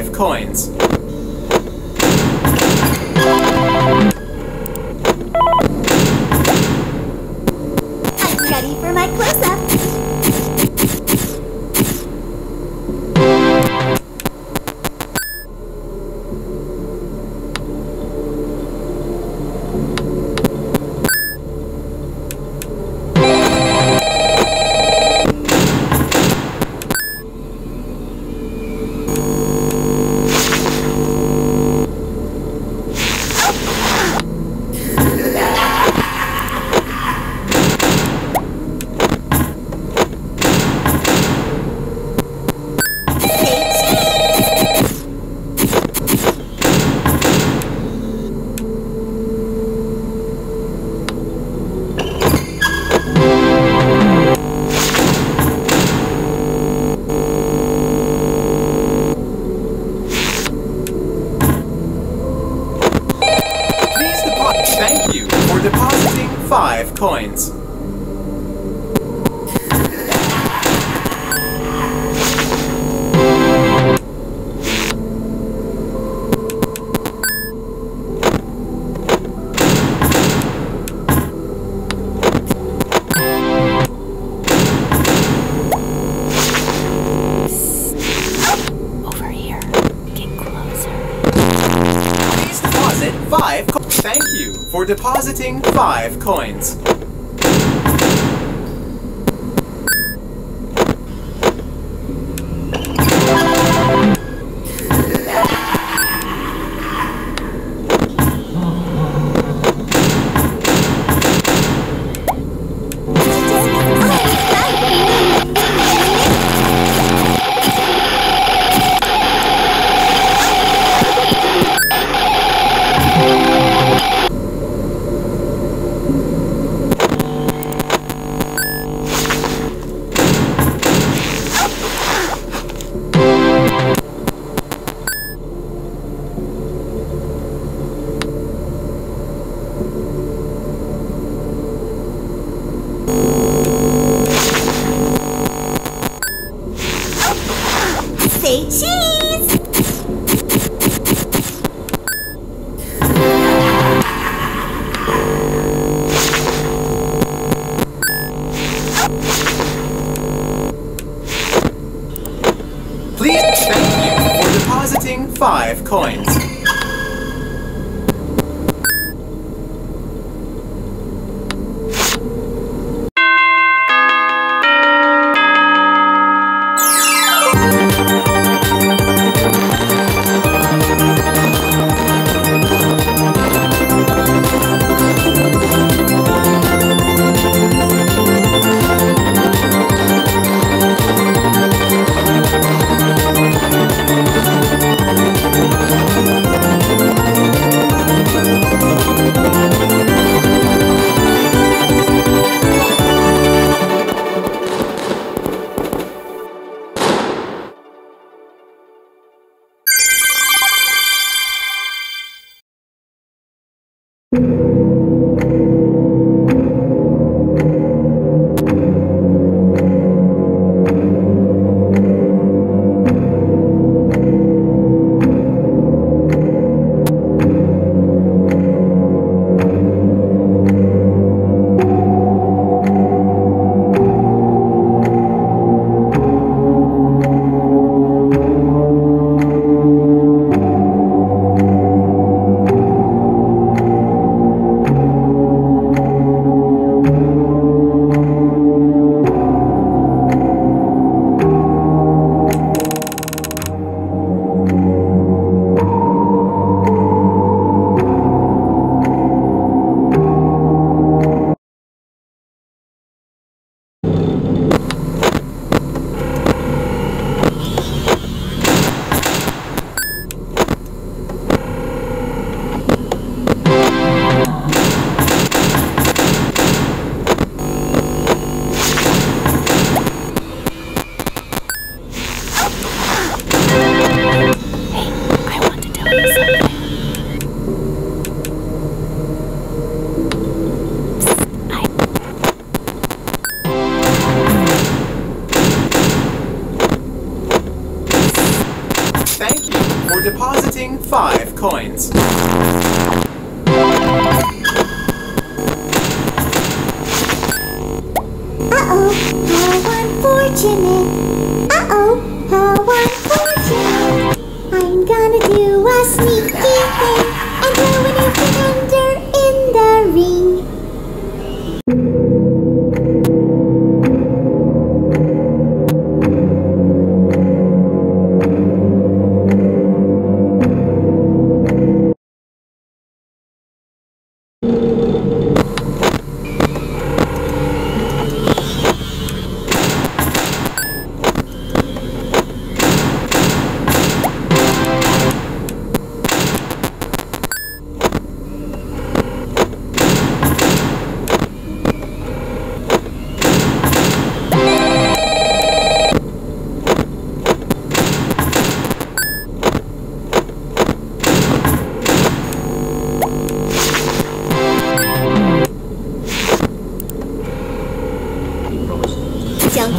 five coins. For depositing five coins. Five coins.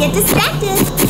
get distracted.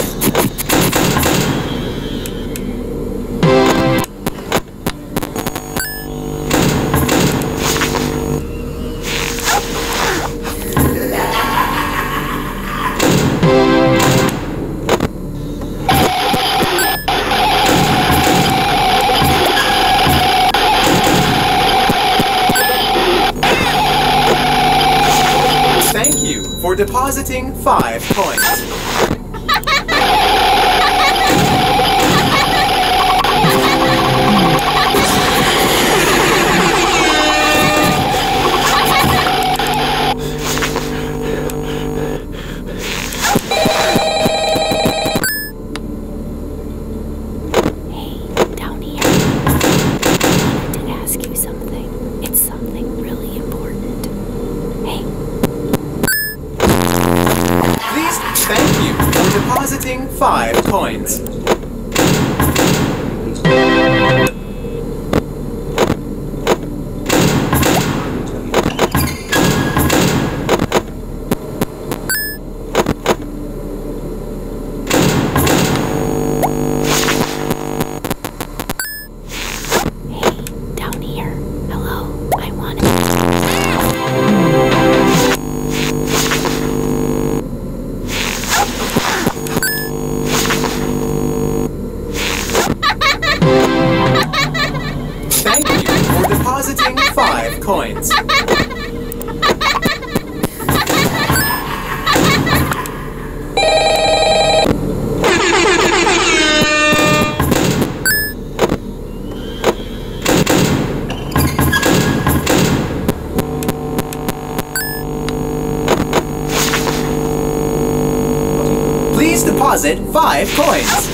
Please deposit five coins.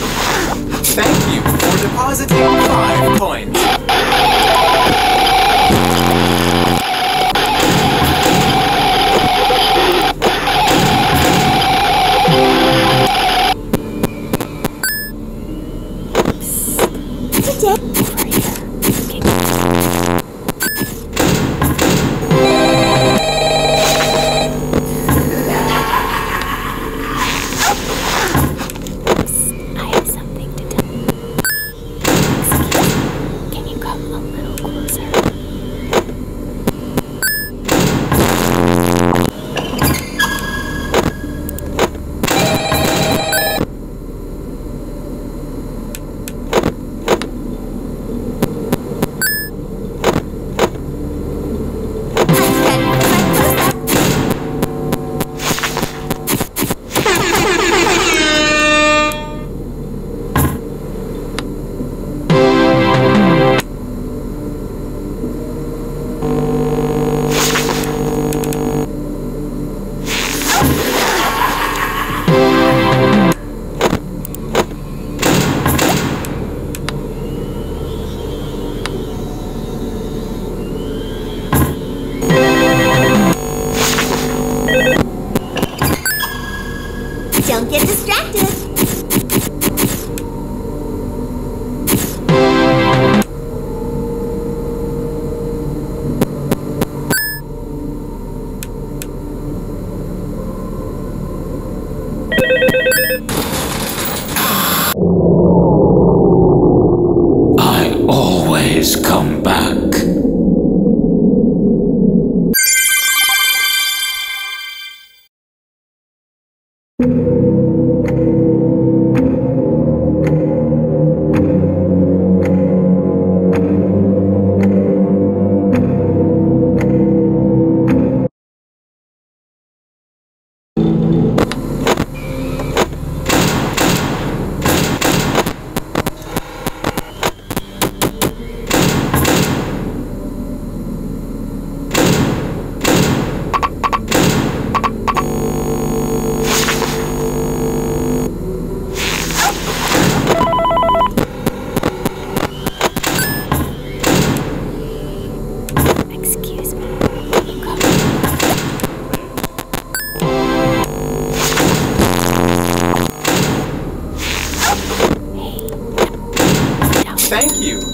Thank you for depositing five coins. closer. Thank you.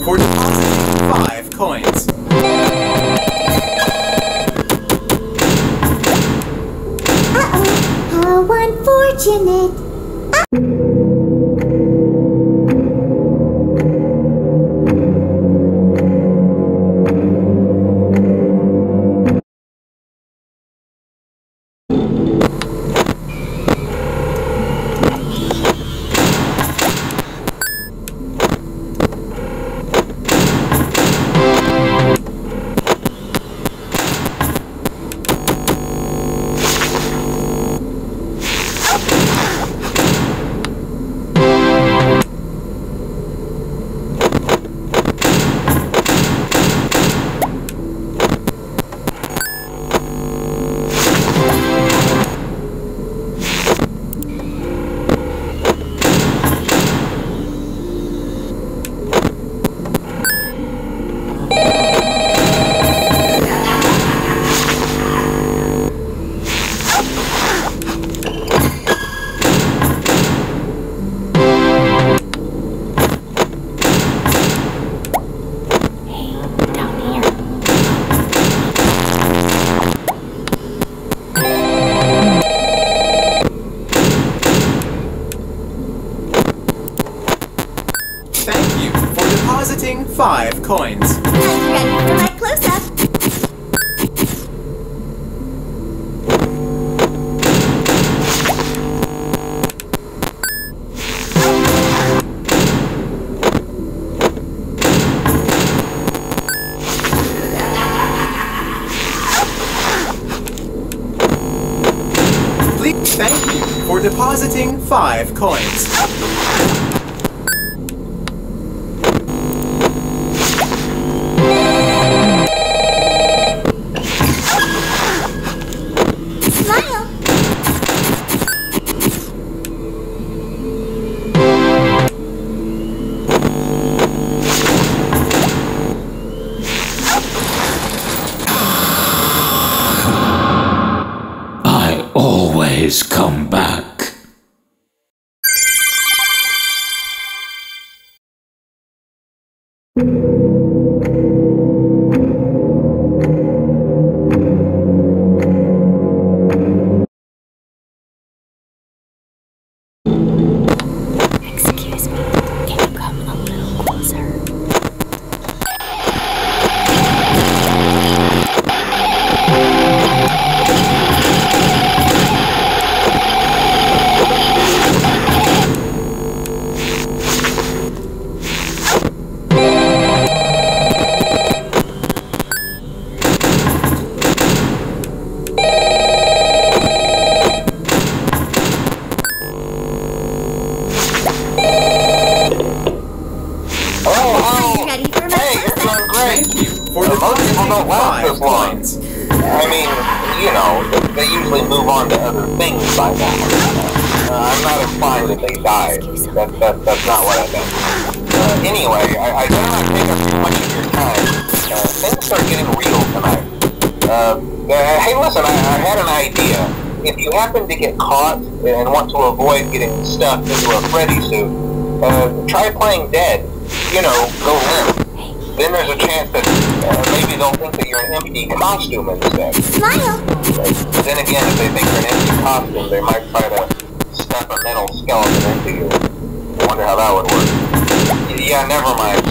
For five coins. Ready for my close-up. Thank you for depositing five coins. Great. Thank you for Uh, most people don't this long. coins. I mean, you know, they usually move on to other things by now. Uh, I'm not implying that they died. That, that, that's not what I meant. Uh, anyway, I, I better not take up too much of your time. Uh, things are getting real tonight. Uh, uh, hey, listen, I, I had an idea. If you happen to get caught and want to avoid getting stuffed into a Freddy suit, uh, try playing dead. You know, go limp. Then there's a chance that uh, maybe they'll think that you're an empty costume instead. Smile. But then again, if they think you're an empty costume, they might try to stuff a metal skeleton into you. I wonder how that would work. Yeah, never mind.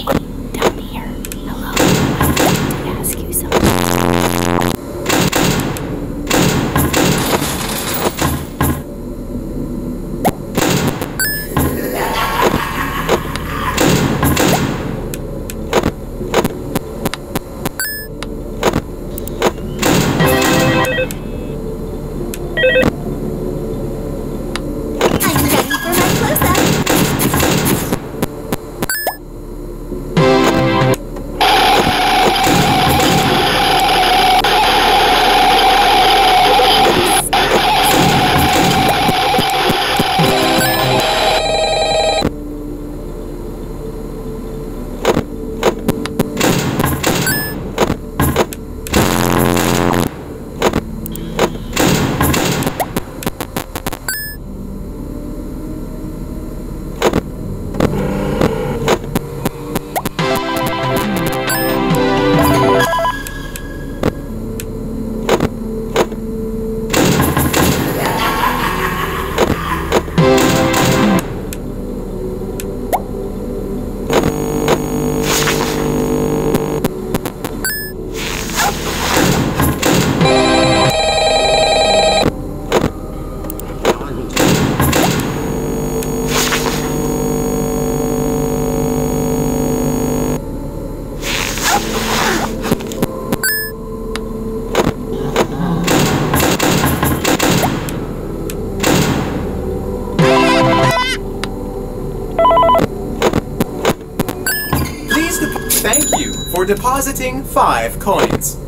For depositing 5 coins.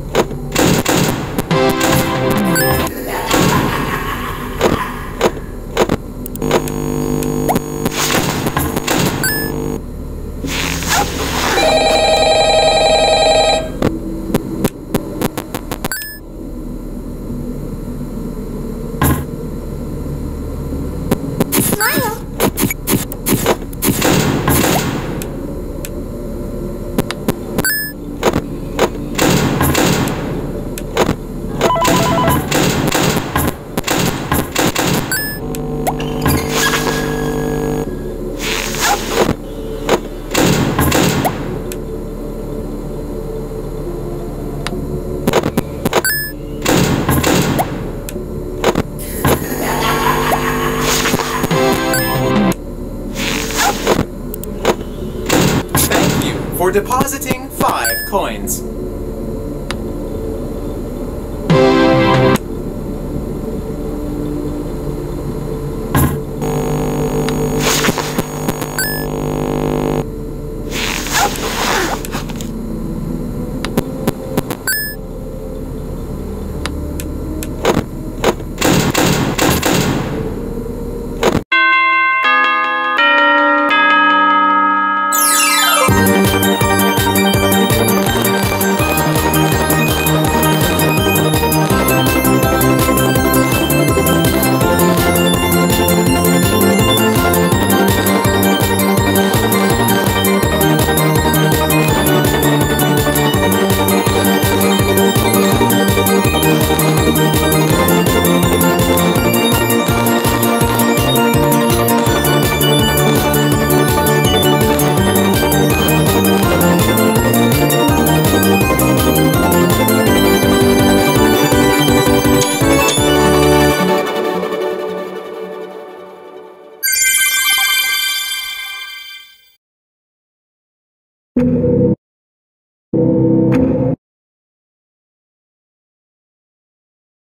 For depositing 5 coins.